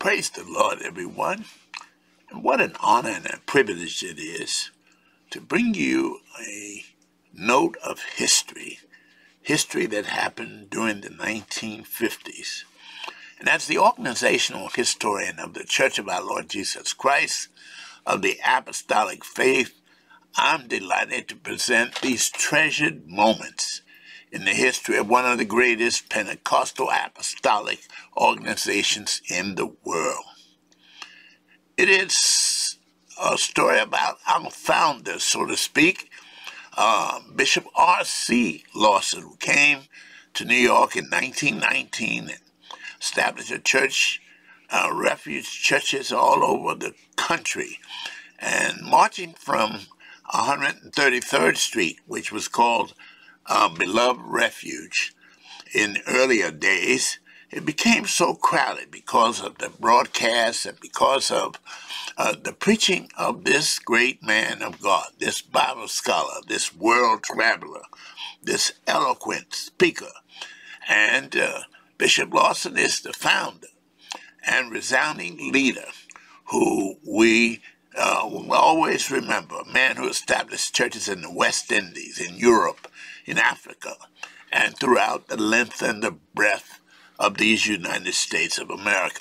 Praise the Lord, everyone. And what an honor and a privilege it is to bring you a note of history, history that happened during the 1950s. And as the organizational historian of the Church of our Lord Jesus Christ, of the apostolic faith, I'm delighted to present these treasured moments in the history of one of the greatest Pentecostal apostolic organizations in the world. It is a story about our founder, so to speak, uh, Bishop R.C. Lawson, who came to New York in 1919 and established a church, uh, refuge churches all over the country. And marching from 133rd Street, which was called uh, beloved refuge. In earlier days, it became so crowded because of the broadcasts and because of uh, the preaching of this great man of God, this Bible scholar, this world traveler, this eloquent speaker. And uh, Bishop Lawson is the founder and resounding leader who we uh, will always remember, a man who established churches in the West Indies, in Europe, in Africa, and throughout the length and the breadth of these United States of America.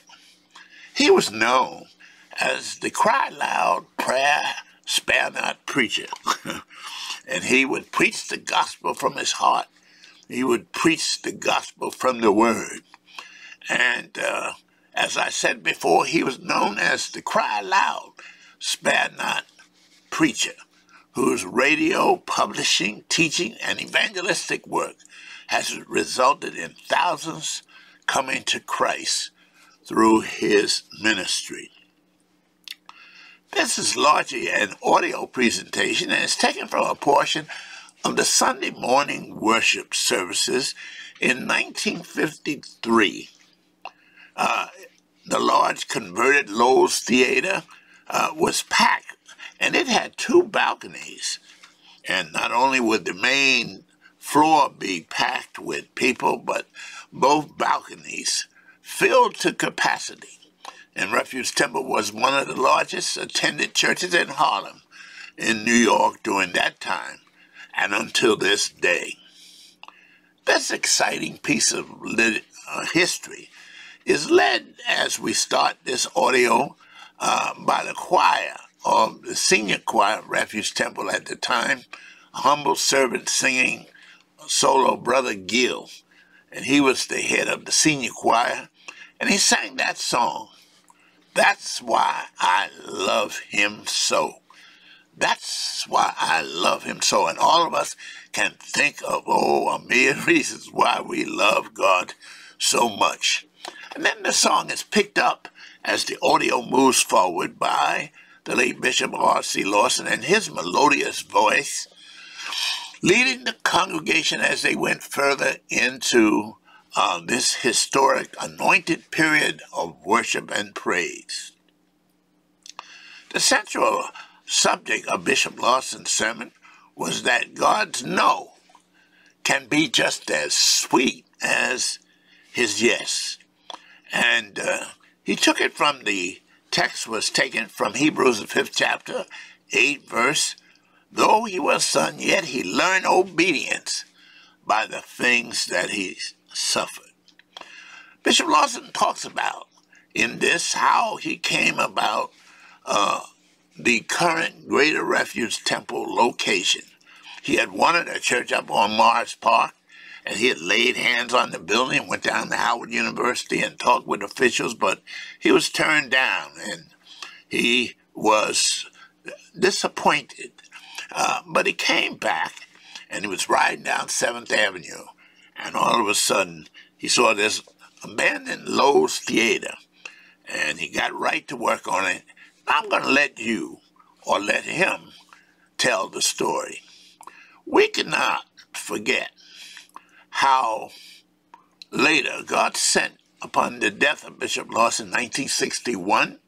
He was known as the cry loud, prayer, spare not preacher. and he would preach the gospel from his heart. He would preach the gospel from the word. And uh, as I said before, he was known as the cry loud, spare not preacher whose radio, publishing, teaching, and evangelistic work has resulted in thousands coming to Christ through his ministry. This is largely an audio presentation and is taken from a portion of the Sunday morning worship services in 1953. Uh, the large converted Loew's Theater uh, was packed, and it had two balconies. And not only would the main floor be packed with people, but both balconies filled to capacity. And Refuge Temple was one of the largest attended churches in Harlem, in New York during that time, and until this day. This exciting piece of uh, history is led as we start this audio uh, by the choir, or the senior choir of Refuge Temple at the time, a humble servant singing solo Brother Gill. And he was the head of the senior choir, and he sang that song. That's why I love him so. That's why I love him so. And all of us can think of, oh, a million reasons why we love God so much. And then the song is picked up as the audio moves forward by the late Bishop R.C. Lawson and his melodious voice, leading the congregation as they went further into uh, this historic anointed period of worship and praise. The central subject of Bishop Lawson's sermon was that God's no can be just as sweet as his yes. And uh, he took it from the text was taken from Hebrews the fifth chapter, eight verse. Though he was son, yet he learned obedience by the things that he suffered. Bishop Lawson talks about in this how he came about uh, the current Greater Refuge Temple location. He had wanted a church up on Morris Park, and he had laid hands on the building, and went down to Howard University and talked with officials, but he was turned down and he was disappointed. Uh, but he came back and he was riding down 7th Avenue, and all of a sudden he saw this abandoned Loew's Theater, and he got right to work on it. I'm going to let you or let him tell the story. We cannot forget how later God sent upon the death of Bishop Lawson in 1961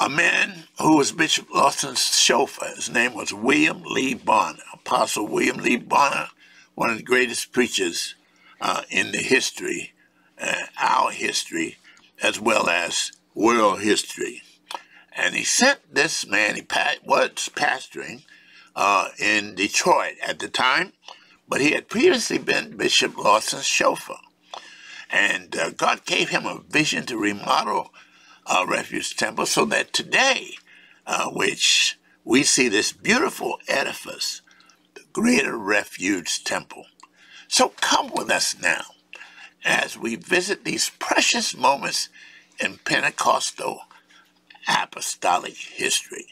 a man who was Bishop Lawson's chauffeur. His name was William Lee Bonner, Apostle William Lee Bonner, one of the greatest preachers uh, in the history, uh, our history, as well as world history. And he sent this man, he was pastoring uh, in Detroit at the time, but he had previously been Bishop Lawson's chauffeur. And uh, God gave him a vision to remodel uh, our refuge temple so that today, uh, which we see this beautiful edifice, the Greater Refuge Temple. So come with us now as we visit these precious moments in Pentecostal apostolic history.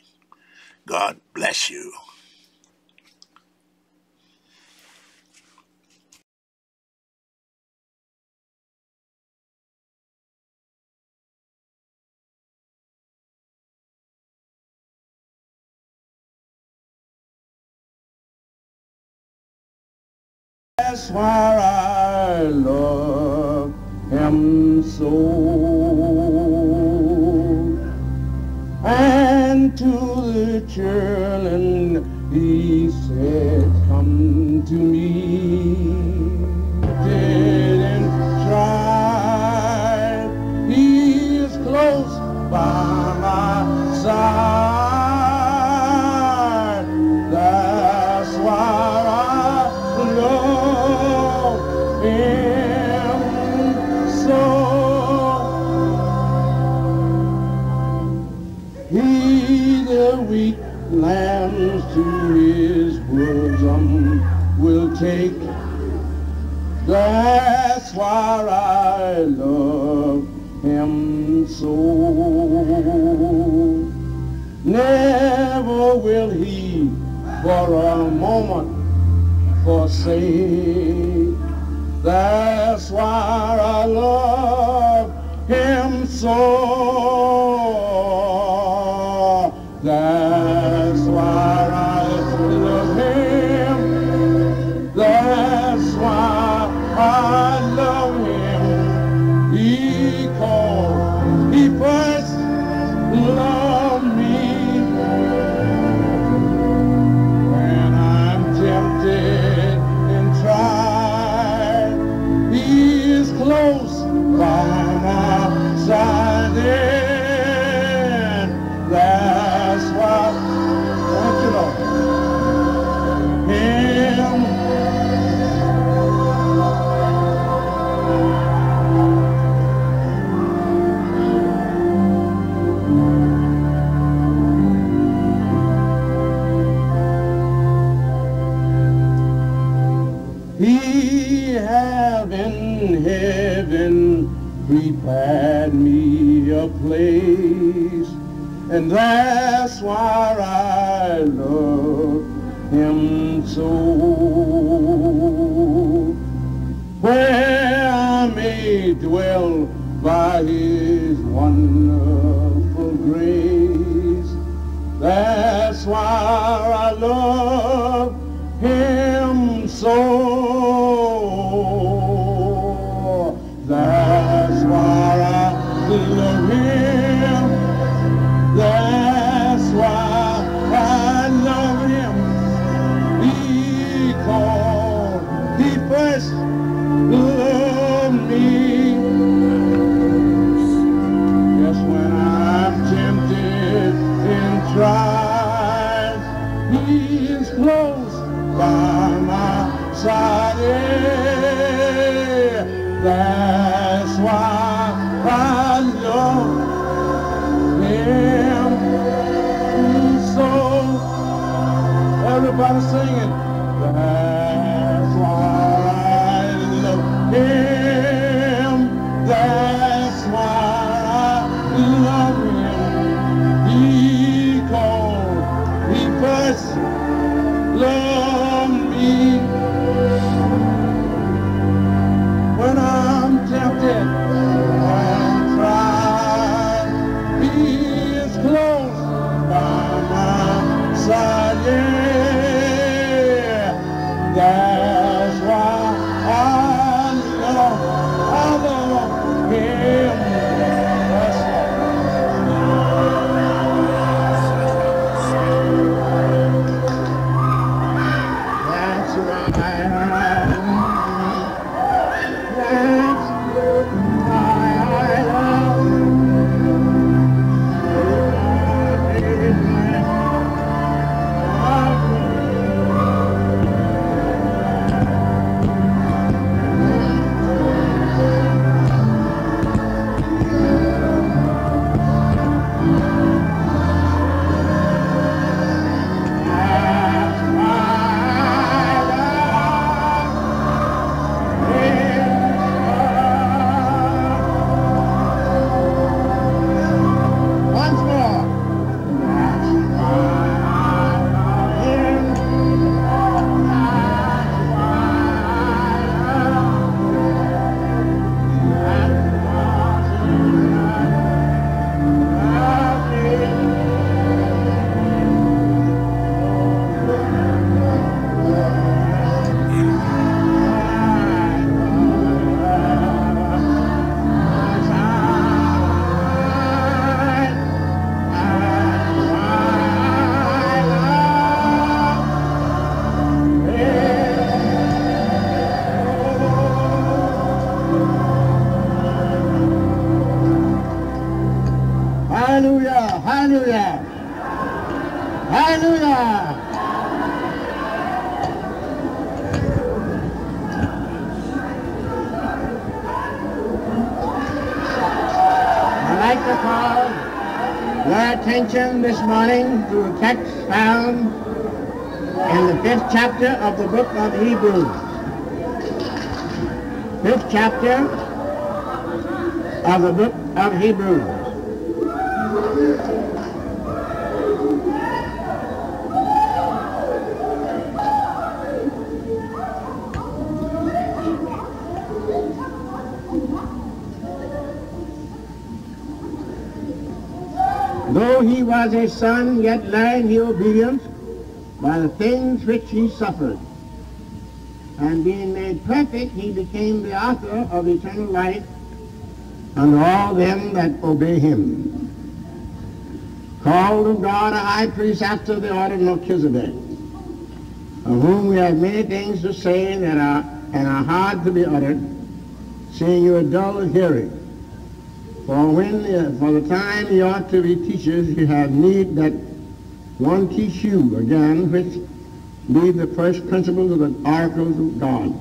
God bless you. that's why I love him so. And to the children he said, come to me. for a moment forsake. That's why I love him so. Morning to a text found in the fifth chapter of the book of Hebrews. Fifth chapter of the book of Hebrews. Was a son, yet learned he obedience by the things which he suffered. And being made perfect, he became the author of eternal life unto all them that obey him. Called of God a high priest after the order of Melchizedek, of whom we have many things to say that are and are hard to be uttered, seeing you are dull of hearing. For when uh, for the time you ought to be teachers, you have need that one teach you again, which be the first principles of the oracles of God,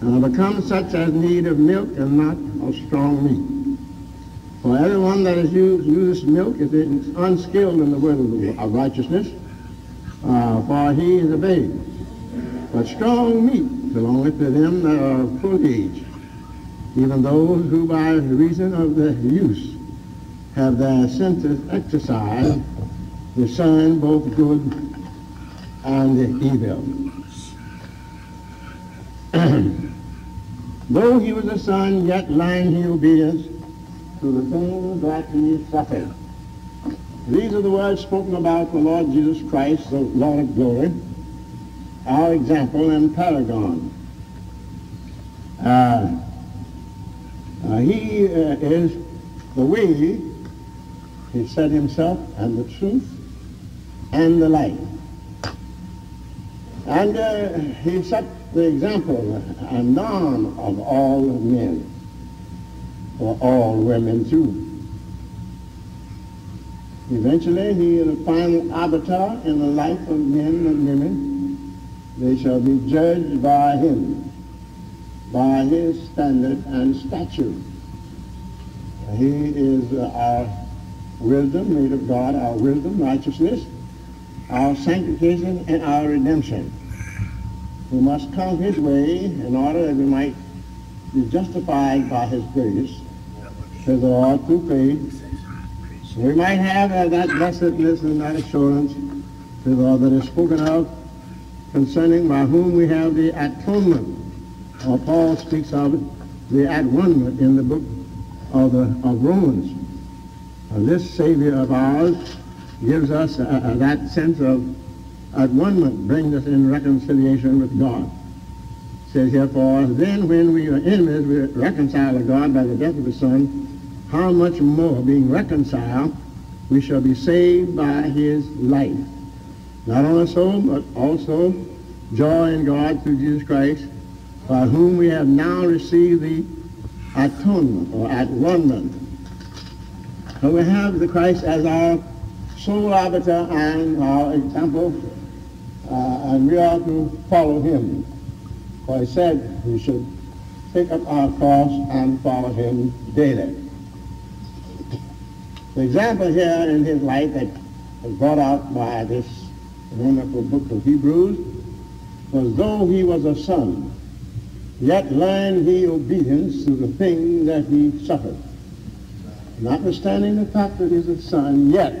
and become such as need of milk and not of strong meat. For everyone that is used, uses milk is unskilled in the word of, of righteousness, uh, for he is a babe. But strong meat belongeth to them that are of full age, even those who by reason of the use have their senses exercised, discern both good and evil. Though he was a son, yet learned he obedience to the things that he suffered. These are the words spoken about the Lord Jesus Christ, the Lord of glory, our example and paragon. Uh, uh, uh, is the way, he said himself, and the truth, and the life. And uh, he set the example and norm of all men, for all women too. Eventually, he is the final arbiter in the life of men and women. They shall be judged by him, by his standard and statute. He is uh, our wisdom, made of God, our wisdom, righteousness, our sanctification, and our redemption. We must come his way in order that we might be justified by his grace to the Lord through faith. We might have uh, that blessedness and that assurance to the Lord that is spoken of concerning by whom we have the atonement. Or Paul speaks of the at-one-ment in the book of, the, of. Uh, this Savior of ours gives us uh, uh, that sense of at-one-ment, brings us in reconciliation with God. It says here, for then when we were enemies, we were reconciled to God by the death of his Son, how much more, being reconciled, we shall be saved by his life. Not only so, but also joy in God through Jesus Christ, by whom we have now received the atonement or at-one-ment. So we have the Christ as our sole arbiter and our example, uh, and we are to follow him. For he said we should take up our cross and follow him daily. The example here in his life that was brought out by this wonderful book of Hebrews was though he was a son, yet learned he obedience to the thing that he suffered. Notwithstanding the fact that he's a son, yet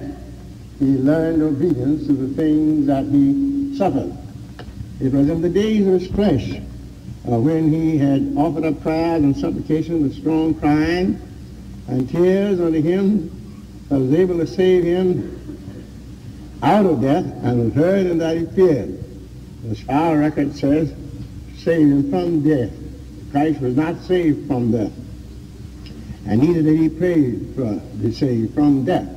he learned obedience to the things that he suffered. It was in the days of his flesh uh, when he had offered up prayers and supplications with strong crying and tears unto him that was able to save him out of death and was heard and that he feared. The our record says, saved from death. Christ was not saved from death. And neither did he pray to be saved from death,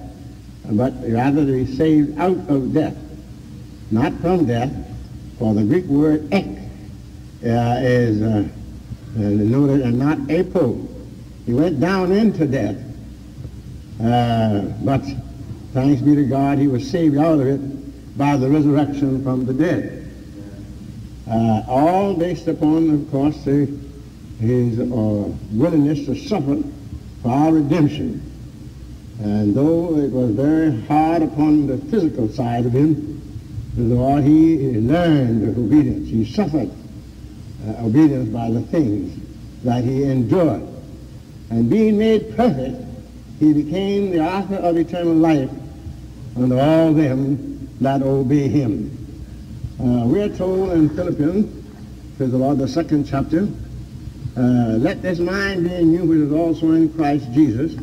but rather to be saved out of death, not from death, for the Greek word ek uh, is uh, uh, noted and not apo. He went down into death, uh, but thanks be to God, he was saved out of it by the resurrection from the dead. Uh, all based upon, of course, the, his uh, willingness to suffer for our redemption. And though it was very hard upon the physical side of him, Lord, he learned obedience. He suffered uh, obedience by the things that he endured. And being made perfect, he became the author of eternal life unto all them that obey him. Uh, we are told in Philippians, praise the Lord, the second chapter, uh, let this mind be in you which is also in Christ Jesus,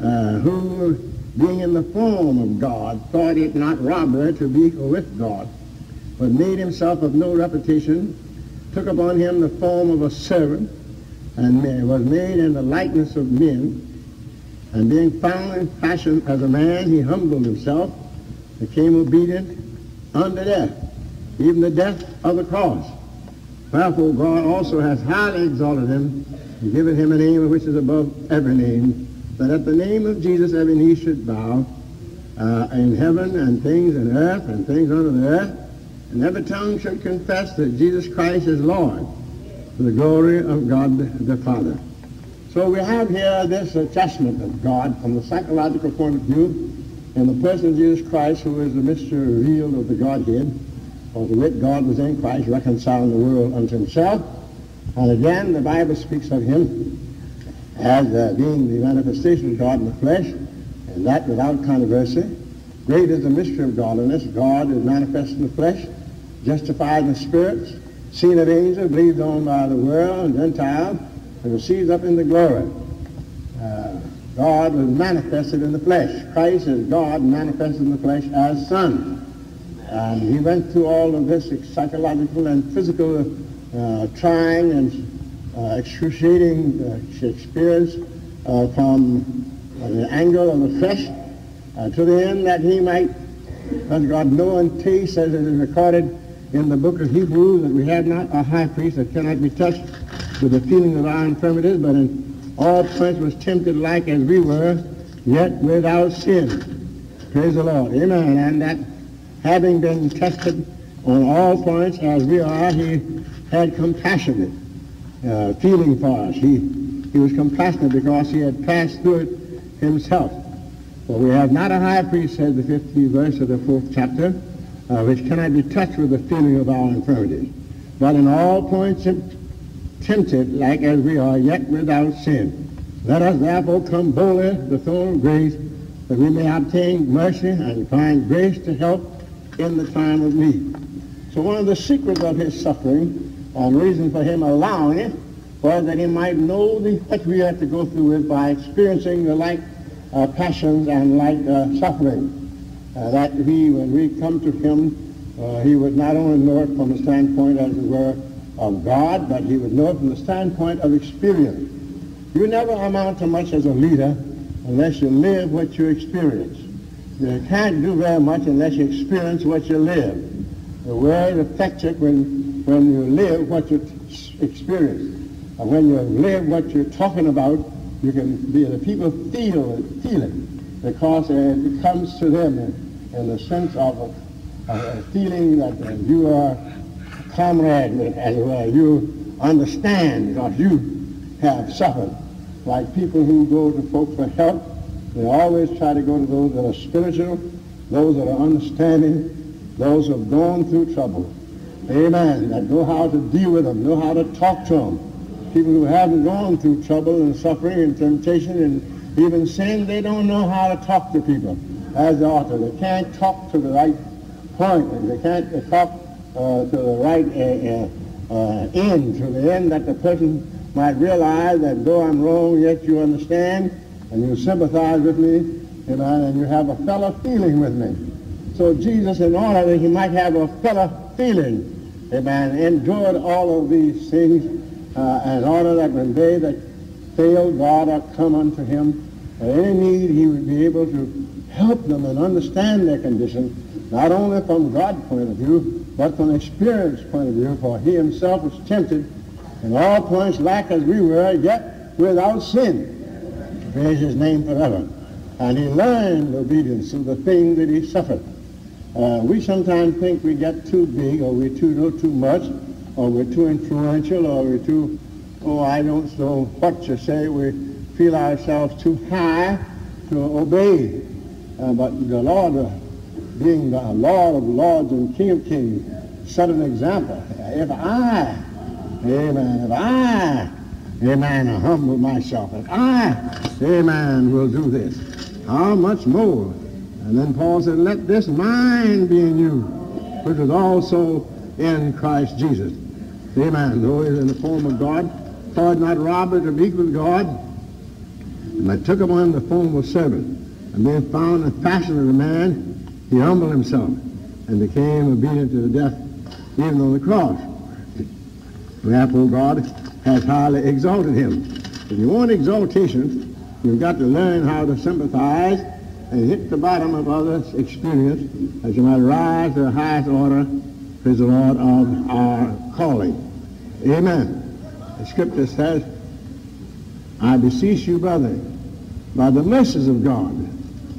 uh, who being in the form of God, thought it not robbery to be with God, but made himself of no reputation, took upon him the form of a servant, and was made in the likeness of men, and being found in fashion as a man, he humbled himself, became obedient unto death, even the death of the cross. Wherefore God also has highly exalted him, and given him a name which is above every name, that at the name of Jesus every knee should bow uh, in heaven and things in earth and things under the earth, and every tongue should confess that Jesus Christ is Lord to the glory of God the Father. So we have here this adjustment of God from the psychological point of view in the person of Jesus Christ, who is the mystery revealed of the Godhead, for the wit God was in Christ, reconciling the world unto himself. And again, the Bible speaks of him as uh, being the manifestation of God in the flesh, and that without controversy. Great is the mystery of godliness. God is manifest in the flesh, justified in the spirits, seen of angels, believed on by the world and Gentiles, and received up in the glory. Uh, God was manifested in the flesh. Christ is God manifested in the flesh as Son. And he went through all of this psychological and physical uh, trying and uh, excruciating uh, experience uh, from the angle of the flesh to the end that he might, as God know and taste, as it is recorded in the book of Hebrews, that we have not a high priest that cannot be touched with the feeling of our infirmities, but in all points was tempted like as we were, yet without sin. Praise the Lord. Amen. And that having been tested on all points as we are, he had compassionate uh, feeling for us. He, he was compassionate because he had passed through it himself. For we have not a high priest, says the 15th verse of the fourth chapter, uh, which cannot be touched with the feeling of our infirmities, but in all points tempted like as we are, yet without sin. Let us therefore come boldly to the throne of grace, that we may obtain mercy and find grace to help in the time of need. So one of the secrets of his suffering and reason for him allowing it was that he might know the, what we have to go through with by experiencing the like uh, passions and like uh, suffering. Uh, that he, when we come to him, uh, he would not only know it from the standpoint, as it were, of God, but he would know it from the standpoint of experience. You never amount to much as a leader unless you live what you experience. You can't do very much unless you experience what you live. The word affects it when when you live what you experience. And when you live what you're talking about, you can be, the people feel it, feel it, because it comes to them in, in the sense of a, a feeling that uh, you are a comrade as it were. You understand because you have suffered. Like people who go to folks for help, they always try to go to those that are spiritual, those that are understanding, those who have gone through trouble. Amen. That know how to deal with them, know how to talk to them. People who haven't gone through trouble and suffering and temptation and even sin, they don't know how to talk to people as they ought to. They can't talk to the right point. They can't talk uh, to the right uh, uh, end, to the end that the person might realize that though I'm wrong, yet you understand and you sympathize with me, amen, and you have a fellow feeling with me. So Jesus, in order that he might have a fellow feeling amen, endured all of these things uh, in order that when they that failed God are come unto him at any need, he would be able to help them and understand their condition, not only from God's point of view, but from experience point of view, for he himself was tempted in all points like as we were, yet without sin. Praise his name forever. And he learned obedience through the thing that he suffered. Uh, we sometimes think we get too big or we too know too much or we're too influential or we're too, oh, I don't know what to say. We feel ourselves too high to obey. Uh, but the Lord, uh, being the Lord of lords and King of kings, set an example. If I, amen, if I, amen, I humble myself, if I, amen, will do this, how much more? And then Paul said, let this mind be in you, which was also in Christ Jesus. Amen. Though he was in the form of God, thought not robbery to be equal God, but took upon him the form of servant. And being found in fashion of a man, he humbled himself and became obedient to the death, even on the cross. Therefore God has highly exalted him. If you want exaltation, you've got to learn how to sympathize and hit the bottom of others' experience that you might rise to the highest order, praise the Lord, of our calling. Amen. The scripture says, I beseech you, brother, by the mercies of God,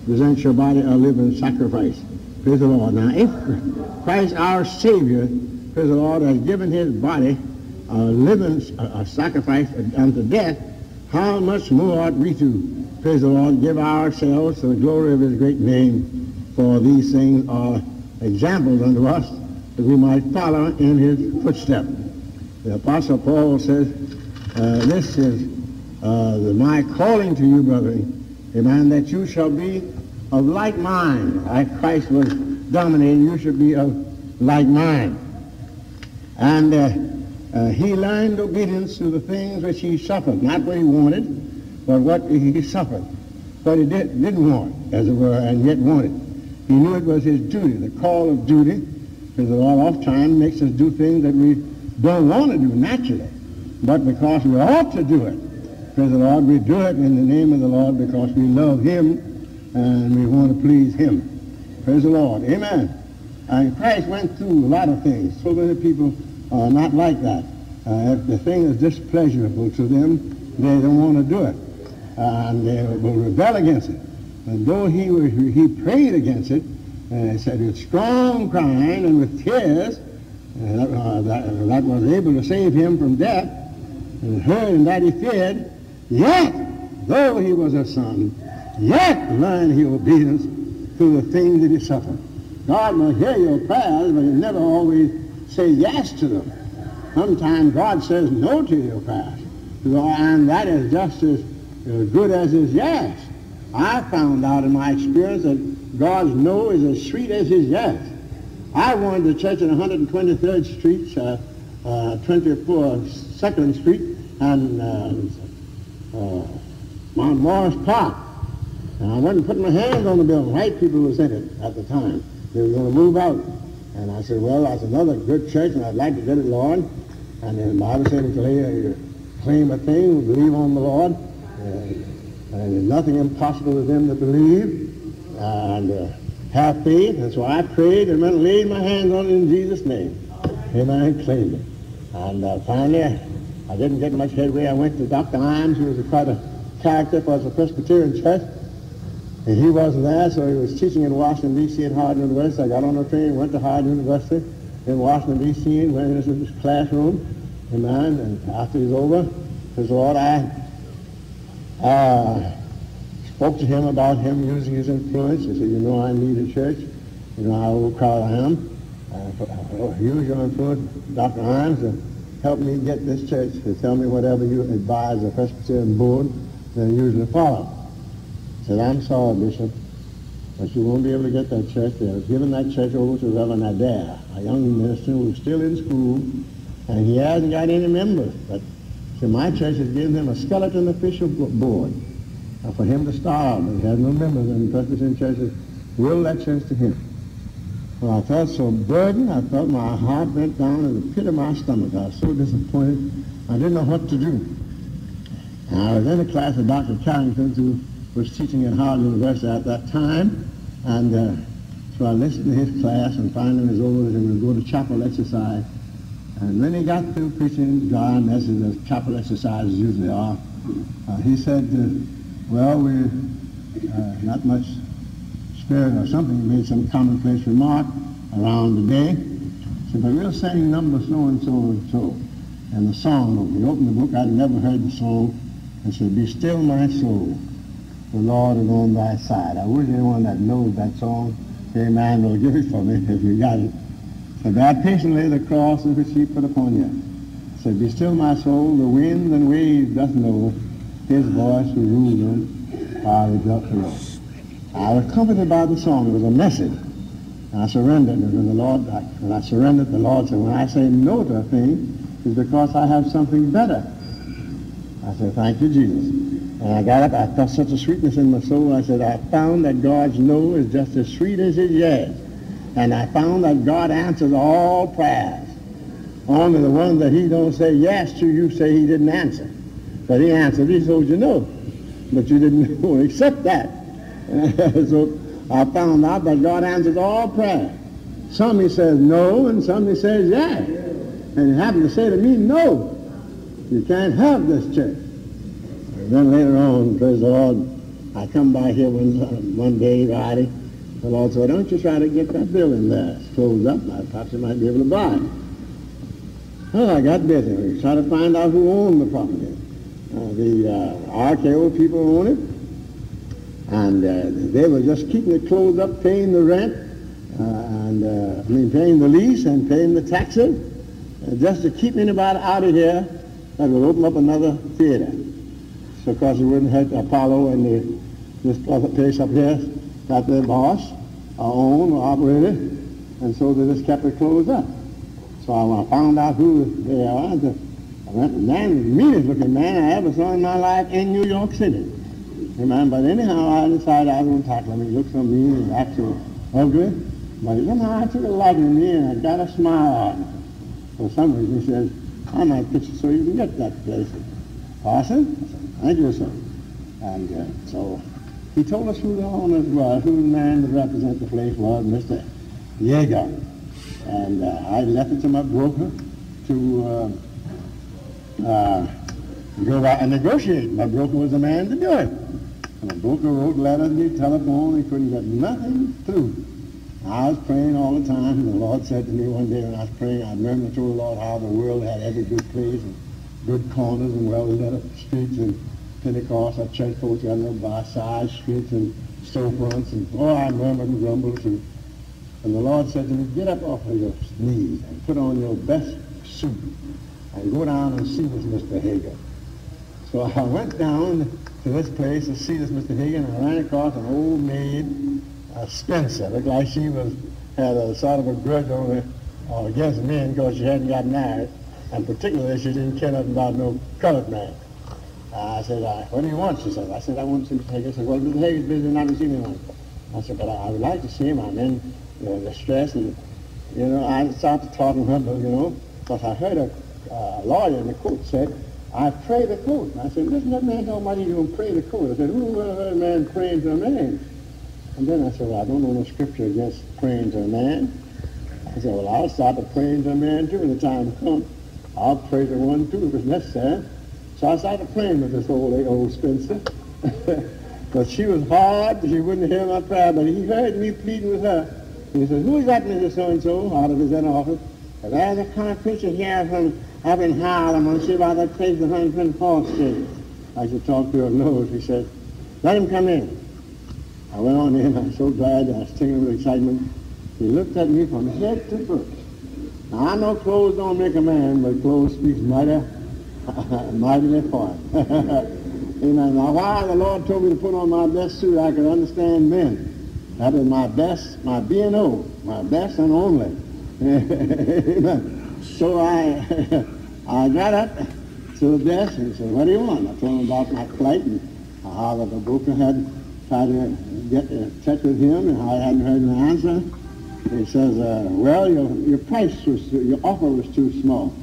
present your body a living sacrifice. Praise the Lord. Now, if Christ our Savior, praise the Lord, has given his body a living a, sacrifice unto death, how much more ought we to, praise the Lord, give ourselves to the glory of his great name, for these things are examples unto us that we might follow in his footsteps. The Apostle Paul says, uh, this is uh, my calling to you, brethren, amen, that you shall be of like mind. Like Christ was dominating, you should be of like mind. And uh, uh, he learned obedience to the things which he suffered, not what he wanted, but what he suffered. What he did, didn't want, as it were, and yet wanted. He knew it was his duty, the call of duty, because Lord oft times makes us do things that we don't want to do naturally, but because we ought to do it. Praise the Lord, we do it in the name of the Lord because we love him and we want to please him. Praise the Lord. Amen. And Christ went through a lot of things. So many people are not like that. Uh, if the thing is displeasurable to them, they don't want to do it. Uh, and they will rebel against it. And though he, he prayed against it, and he said with strong crying and with tears, uh, that, that, was able to save him from death, and heard and that he feared, yet, though he was a son, yet learned he obedience to the things that he suffered. God will hear your prayers, but he never always say yes to them. Sometimes God says no to your prayers, and that is just as good as his yes. I found out in my experience that God's no is as sweet as his yes. I wanted the church in 123rd Street, uh, uh, 242nd Street, and uh, uh, Mount Morris Park. And I wasn't putting my hands on the building. White people was in it at the time. They were going to move out. And I said, well, that's another good church, and I'd like to get it, Lord. And the Bible said, if you claim a thing, believe on the Lord. and there's nothing impossible to them that believe. And uh, have faith. That's why I prayed and then laid my hands on it in Jesus' name. Amen. Claimed it. And uh, finally, I didn't get much headway. I went to Dr. Imes, who was quite a character for the Presbyterian Church. And he wasn't there, so he was teaching in Washington, D.C. at Howard University. I got on a train, went to Howard University in Washington, D.C., and went into this classroom. Amen. And after he was over, says, Lord, I uh, spoke to him about him using his influence. He said, you know I need a church. You know how proud I am. Uh, use your influence, Dr. Imes, to help me get this church to tell me whatever you advise the Presbyterian board, then usually follow. I said, I'm sorry, Bishop, but you won't be able to get that church. They have given that church over to Reverend Adair, a young minister who's still in school, and he hasn't got any members. But so my church has given him a skeleton official board uh, for him to starve. He has no members and the Presbyterian churches. Will that church to him. Well, I felt so burdened. I felt my heart went down in the pit of my stomach. I was so disappointed. I didn't know what to do. And I was in a class of Dr. Carrington, who was teaching at Howard University at that time. And uh, so I listened to his class, and finally was over, and we would go to chapel exercise. And when he got through preaching messages, as chapel exercises usually are, uh, he said, uh, well, we're uh, not much spirit or something. He made some commonplace remark around the day. He said, but we're saying number so-and-so and so. And the song book. He opened the book. I'd never heard the song. And said, be still my soul. The Lord is on thy side. I wish anyone that knows that song, amen, will give it for me if you got it. So God patiently the cross and the sheep put upon you. Said, Be still my soul, the winds and waves doth know his voice who ruled them while he built the. I was comforted by the song. It was a message. I surrendered. And when the Lord, when I surrendered, the Lord said, when I say no to a thing, it's because I have something better. I said, thank you, Jesus. And I got up. I felt such a sweetness in my soul. I said, I found that God's no is just as sweet as his yes. And I found that God answers all prayers. Only the ones that he don't say yes to, you say he didn't answer. But he answered, he told you no. But you didn't accept that. so I found out that God answers all prayers. Some he says no, and some he says yes. And he happened to say to me, no, you can't have this church. Then later on, praise the Lord, I come by here one, one day, Friday. The Lord said, don't you try to get that building there. It's closed up. I Perhaps you might be able to buy it. Well, I got busy. We tried to find out who owned the property. Uh, the uh, RKO people own it. And uh, they were just keeping it closed up, paying the rent, uh, and uh, I mean paying the lease and paying the taxes, uh, just to keep anybody out of here that would open up another theater. Course, it wouldn't hurt Apollo and the, this other place up here got their boss, our own, operator, and so they just kept it closed up. So I found out who they are, went, man, the meanest looking man I ever saw in my life in New York City. Amen. But anyhow, I decided I was going to tackle him. He looked so mean and actually ugly. But somehow I took a liking to me and I got a smile on him. For some reason, he says, I might put you so you can get that place. Parson? I you, sir. And uh, so he told us who the owners was, who the man that represented the place was, Mr. Yeager. And uh, I left it to my broker to uh, uh, go out and negotiate. My broker was the man to do it. And the broker wrote letters to me, telephone, he couldn't get nothing through. I was praying all the time, and the Lord said to me one day when I was praying, I remember to the Lord how the world had every good place and good corners and well-lit streets and Pentecost, our church folks got little by side streets and storefronts, and oh, I murmured and grumbled too. And the Lord said to me, get up off of your knees and put on your best suit and go down and see this Mr. Hager. So I went down to this place to see this Mr. Hagan and I ran across an old maid, uh, Spencer. Looked like she was had a sort of a grudge on uh, against men because she hadn't got married. And particularly she didn't care nothing about no colored man. Uh, I said, uh, what do you want? She said, I said, I want him to take. Hagan. I said, well, Mr. Hagan's busy and haven't seen anyone. I said, but I, I would like to see him. I'm in you know, the stress and, you know, I started talking to her, you know, because I heard a uh, lawyer in the court said, I pray the court. And I said, listen, that man he's going pray the court. I said, who ever heard a man praying to a man? And then I said, well, I don't know no scripture against praying to a man. I said, well, I'll stop praying to a man too when the time comes. I'll pray to one too if it's necessary. So I started praying with this old eh, old Spencer. but she was hard. She wouldn't hear my prayer. But he heard me pleading with her. He said, who is that Mr. So-and-so out of his inner office? And there's a kind of preacher here from up in Harlem. To see about that place, the 124th Street. I should talk to her nose. He said, let him come in. I went on in. I was so glad. I was tingling with excitement. He looked at me from head to foot. Now, I know clothes don't make a man, but clothes speaks mighty, mightily him. Amen. Now, why the Lord told me to put on my best suit, I could understand men. That was my best, my B&O, my best and only. Amen. So I, I got up to the desk and said, what do you want? I told him about my plight and how the broker had tried to get in touch with him and how I hadn't heard an answer. He says, uh, well, your, your price was, your offer was too small.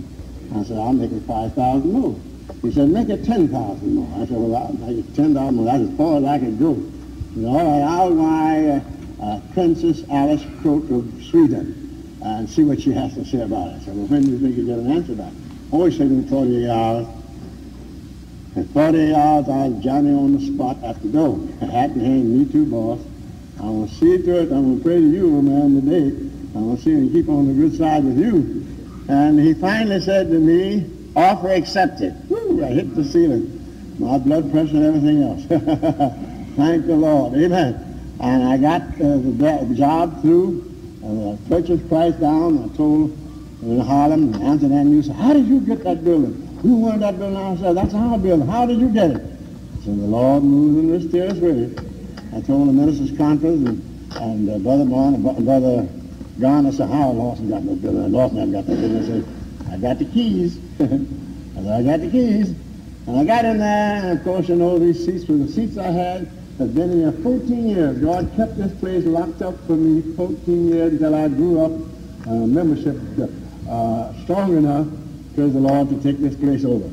I said, I'll make it 5000 more. He said, make it 10000 more. I said, well, I'll make it 10000 more. That's as far as I can go. He said, all right, I'll buy uh, uh, Princess Alice Croat of Sweden and see what she has to say about it. I said, well, when do you think you get an answer back? Oh, he said in 48 hours. In 48 hours, I was Johnny on the spot at the door. Hat in hand, me too, boss. I'm going to see to it. I'm going to pray to you, man, today. I'm going to see and keep on the good side with you. And he finally said to me, offer accepted. Woo, I hit the ceiling. My blood pressure and everything else. Thank the Lord. Amen. And I got uh, the job through. Uh, the purchase price down. I told in Harlem, Anthony and said, how did you get that building? Who wanted that building? Said, that's our building. How did you get it? Said, the Lord moved in mysterious ways. I told the ministers' conference and, and uh, Brother Barn, Brother Garner said, how Lawson got that building? Lawson had got that building. I said, I got the keys. I said, I got the keys. And I got in there, and of course, you know, these seats were the seats I had had been in there 14 years. God kept this place locked up for me 14 years until I grew up uh, membership uh, strong enough, praise the Lord, to take this place over.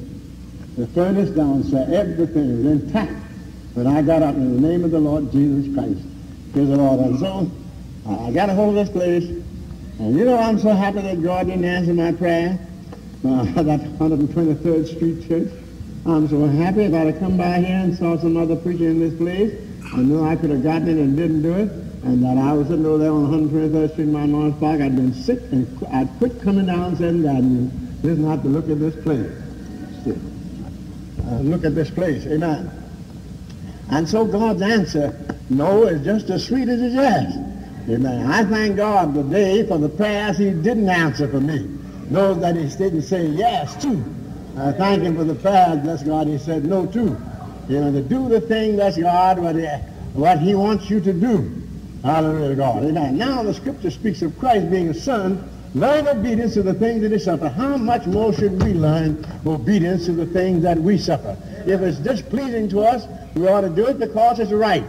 The furnace downstairs, everything is intact. When I got up in the name of the Lord Jesus Christ, praise the Lord. And so I got a hold of this place, and you know I'm so happy that God didn't answer my prayer. Uh, that 123rd Street Church. I'm so happy if I'd have come by here and saw some other preacher in this place. I knew I could have gotten it and didn't do it and that I was sitting over there on 123rd Street in my Morris Park. I'd been sick, and I'd quit coming down Seventh Avenue. Just not to look at this place. Uh, look at this place. Amen. And so God's answer, no, is just as sweet as his yes. Amen. I thank God today for the prayers he didn't answer for me. Those that he didn't say yes to. I thank him for the prayers, bless God, he said no to. You know, to do the thing, bless God, what he, what he wants you to do. Hallelujah God. Amen. Now the scripture speaks of Christ being a son. Learn obedience to the things that he suffered. How much more should we learn obedience to the things that we suffer? If it's displeasing to us, we ought to do it because it's right.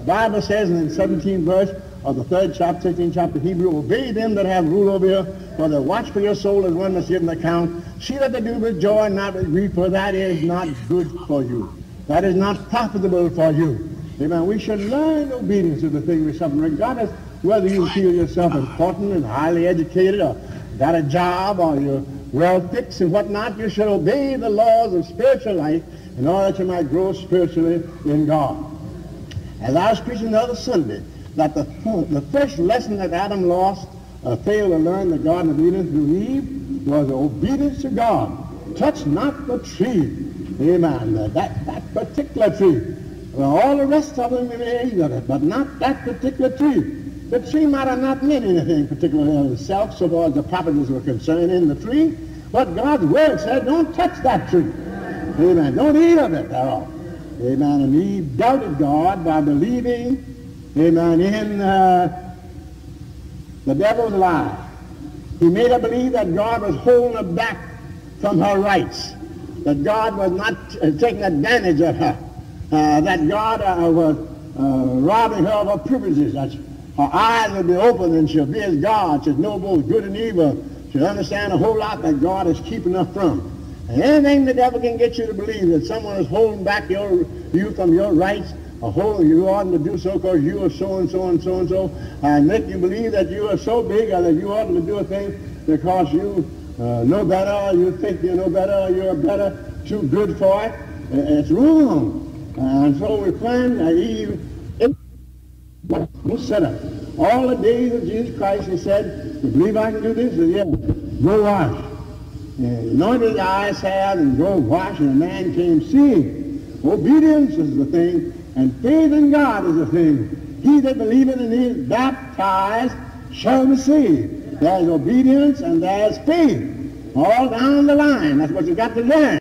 The Bible says in the 17th verse of the third chapter, 13th chapter of Hebrew, obey them that have rule over you, for the watch for your soul as one that's give an account. See that they do with joy and not with grief, for that is not good for you. That is not profitable for you. Amen. We should learn obedience to the thing we suffer, regardless whether you feel yourself important and highly educated or got a job or you're well fixed and whatnot. You should obey the laws of spiritual life in order that you might grow spiritually in God. As I was preaching the other Sunday, that the, the first lesson that Adam lost, uh, failed to learn the garden of Eden through Eve, was obedience to God. Touch not the tree. Amen. That, that particular tree. Well, all the rest of them may eat of it, but not that particular tree. The tree might have not meant anything particularly in itself, so far as the properties were concerned in the tree. But God's word said, don't touch that tree. Amen. Don't eat of it at all. Amen. And Eve doubted God by believing, amen, in uh, the devil's lie. He made her believe that God was holding her back from her rights, that God was not uh, taking advantage of her uh, that God uh, was uh, robbing her of her privileges. That her eyes will be open and she'll be as God. She'll know both good and evil. She'll understand a whole lot that God is keeping her from. And anything the devil can get you to believe that someone is holding back your, you from your rights, or holding you ought to do so because you are so and so and so and so, and make you believe that you are so big or that you ought to do a thing because you uh, know better, you think you know better, you're better, too good for it. It's wrong. And so we find that he was set up. All the days of Jesus Christ, he said, you believe I can do this? Said, yeah, go wash. And anointed eyes had and go wash, and the man came seeing. Obedience is the thing, and faith in God is the thing. He that believeth and is baptized shall receive. There's obedience and there's faith. All down the line. That's what you got to learn.